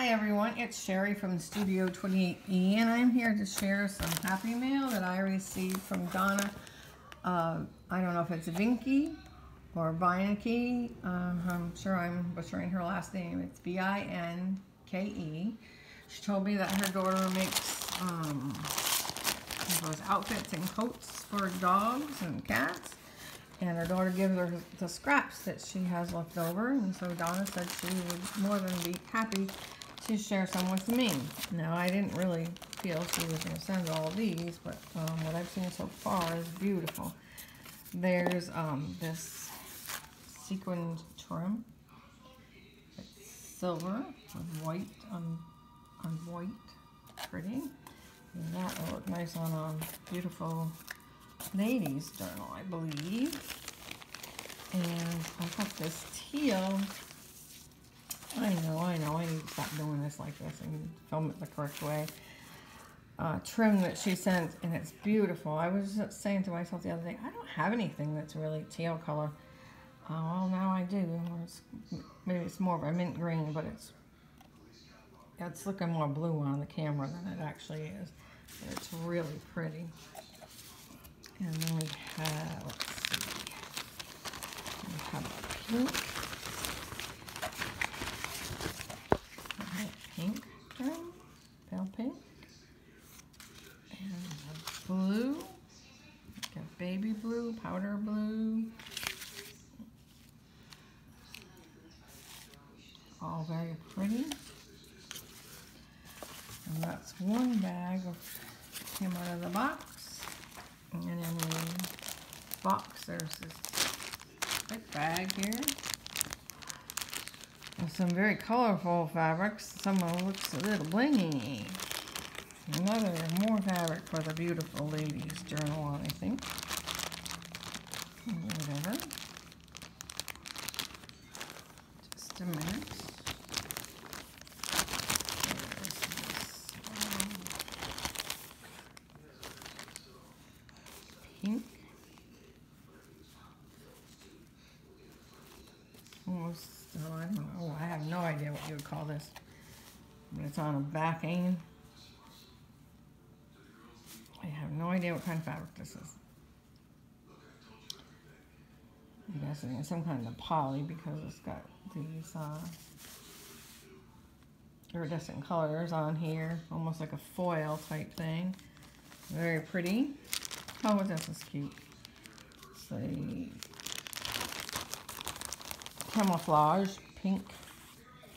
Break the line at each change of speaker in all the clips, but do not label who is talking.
Hi everyone, it's Sherri from Studio 28E and I'm here to share some happy mail that I received from Donna. Uh, I don't know if it's Vinky or Binke. Uh, I'm sure I'm butchering her last name. It's V-I-N-K-E. She told me that her daughter makes um, those outfits and coats for dogs and cats and her daughter gives her the scraps that she has left over and so Donna said she would more than be happy to share some with me. Now I didn't really feel she was going to send all these but um, what I've seen so far is beautiful. There's um, this sequined trim. It's silver with white on, on white. Pretty. And that will look nice on a beautiful ladies journal, I believe. And I got this teal. I know, I know, I need to stop doing this like this and film it the correct way. Uh, trim that she sent, and it's beautiful. I was just saying to myself the other day, I don't have anything that's really teal color. Uh, well, now I do. It's, maybe it's more of a mint green, but it's it's looking more blue on the camera than it actually is. But it's really pretty. And then we have, let's see, we have pink trim, pale pink. And a blue, like a baby blue, powder blue. All very pretty. And that's one bag of came out of the box. And in the box, there's this big bag here. With some very colorful fabrics. Some of them looks a little blingy. Another more fabric for the beautiful ladies journal, I think. Whatever. Just a minute. pink. Oh, I don't know. I have no idea what you would call this. But it's on a backing. I have no idea what kind of fabric this is. I'm guessing it's some kind of poly because it's got these uh, iridescent colors on here, almost like a foil type thing. Very pretty. Oh, this is cute. It's a camouflage pink.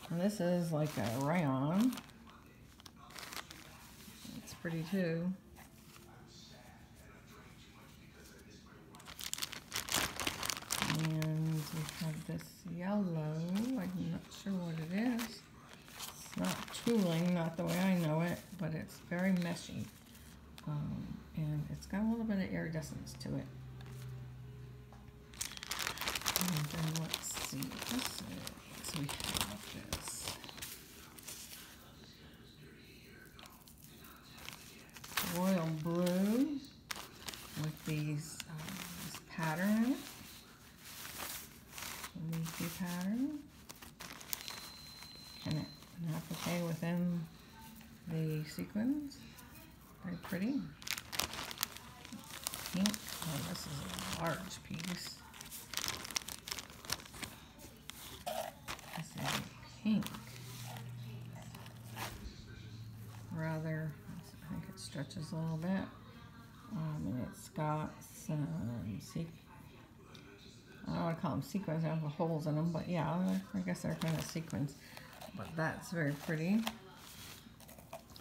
And this is like a rayon. It's pretty too. And we have this yellow. I'm not sure what it is. It's not tooling, not the way I know it, but it's very meshy. Um, and it's got a little bit of iridescence to it. And then let's see what this is. We have this. Royal blue with these um, this pattern leafy pattern. And it an applique within the sequins. Very pretty pink. Oh, this is a large piece. This is pink. Rather, I think it stretches a little bit. Um, and it's got some, see, I don't want to call them sequins, they have holes in them, but yeah, I guess they're kind of sequins. But that's very pretty.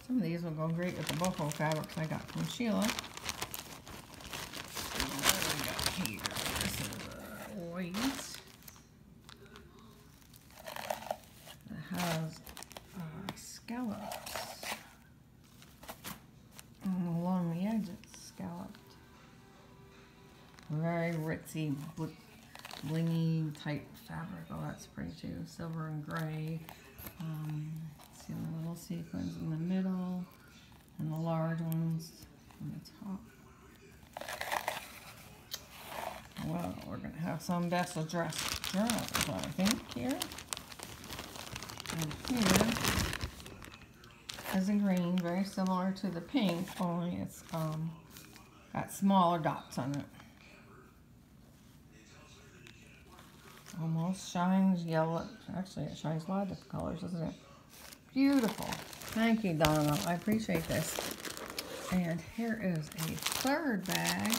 Some of these will go great with the boho fabrics I got from Sheila. has uh, scallops. Along the edge it's scalloped. Very ritzy, bl blingy type fabric. Oh, that's pretty too. Silver and gray. Um, see the little sequins in the middle and the large ones on the top. Well, we're going to have some best addressed journals, I think, here. And here is a green, very similar to the pink, only it's um, got smaller dots on it. Almost shines yellow. Actually, it shines a lot of different colors, doesn't it? Beautiful. Thank you, Donna. I appreciate this. And here is a third bag.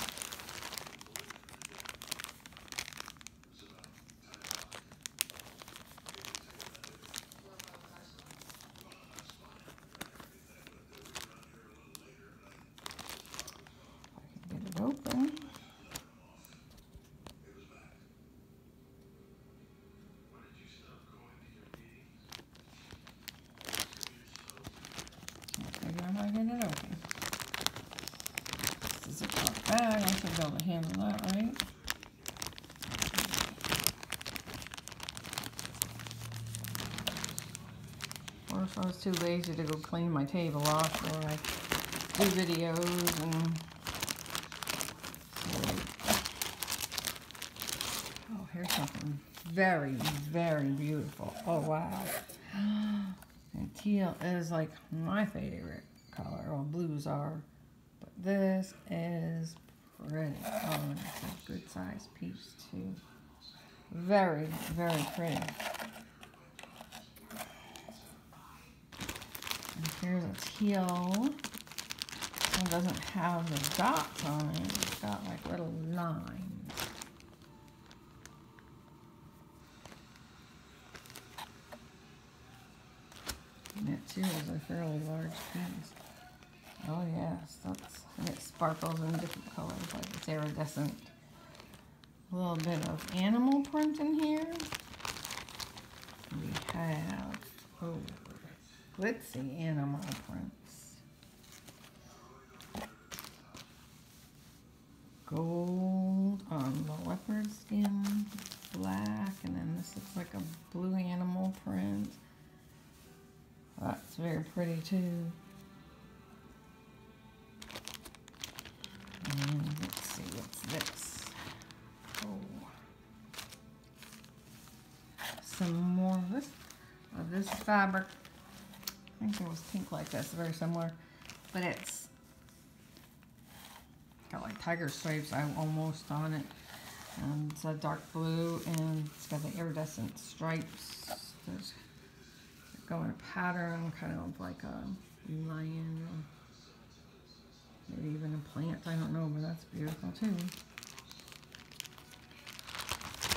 Get it open. Maybe I might get it open. A top bag. I should be able to handle that, right? Or if I was too lazy to go clean my table off, or do videos and. Oh, here's something very, very beautiful. Oh wow. And teal is like my favorite color. Well, blues are. This is pretty. Oh, and it's a good size piece too. Very, very pretty. And here's a teal. It doesn't have the dots on it. It's got like little lines. And it too is a fairly large piece. Oh yes, that's and it sparkles in different colors, like it's iridescent. A little bit of animal print in here. We have oh glitzy animal prints. Gold on the leopard skin, black, and then this looks like a blue animal print. That's very pretty too. This? Oh. Some more of this, of this fabric. I think there was pink like this, very similar. But it's got like tiger stripes I almost on it. And it's a dark blue and it's got the iridescent stripes. There's go in a pattern, kind of like a lion, or maybe even a plant. I don't know, but beautiful too.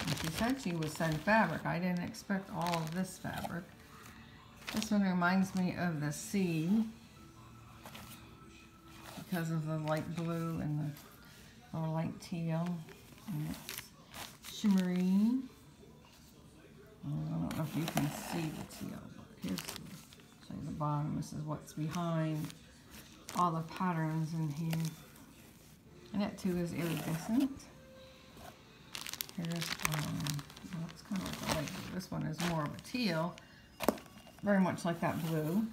And she said she would send fabric. I didn't expect all of this fabric. This one reminds me of the sea because of the light blue and the, the light teal. And it's shimmery. Um, I don't know if you can see the teal but here's you the bottom. This is what's behind all the patterns in here. And that too is iridescent. Here's um, well, it's kind of like a This one is more of a teal, very much like that blue.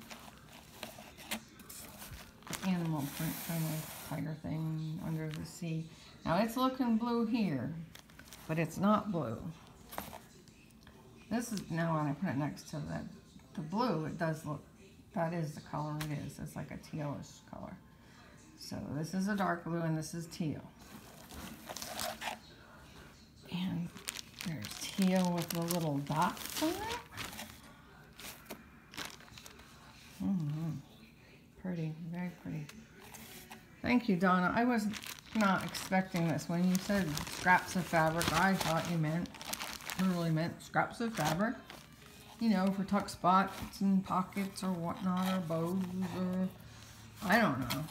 Animal print kind of tiger thing under the sea. Now it's looking blue here, but it's not blue. This is now when I put it next to that the blue, it does look, that is the color it is. It's like a tealish color. So this is a dark blue and this is teal. And there's teal with the little dots on it. Mm -hmm. Pretty, very pretty. Thank you, Donna. I was not expecting this. When you said scraps of fabric, I thought you meant, literally meant scraps of fabric you know, for tuck spots and pockets or whatnot, or bows, or I don't know.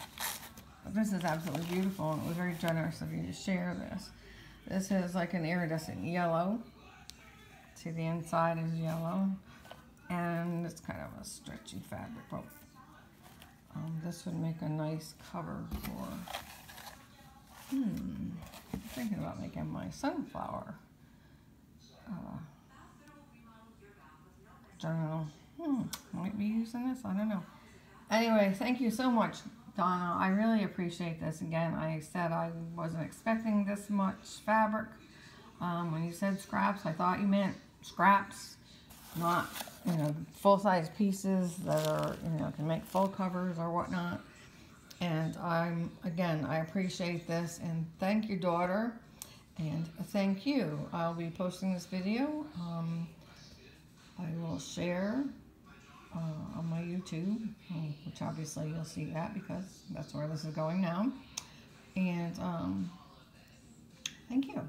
This is absolutely beautiful, and it was very generous of you to share this. This is like an iridescent yellow. See, the inside is yellow, and it's kind of a stretchy fabric. Um, this would make a nice cover for, hmm, I'm thinking about making my sunflower. Uh, journal. Hmm, might be using this, I don't know. Anyway, thank you so much, Donna. I really appreciate this. Again, I said I wasn't expecting this much fabric. Um, when you said scraps, I thought you meant scraps. not, you know, full-size pieces that are, you know, can make full covers or whatnot. And I'm, again, I appreciate this and thank your daughter and thank you. I'll be posting this video. Um, I will share uh, on my YouTube, um, which obviously you'll see that because that's where this is going now. And um, thank you.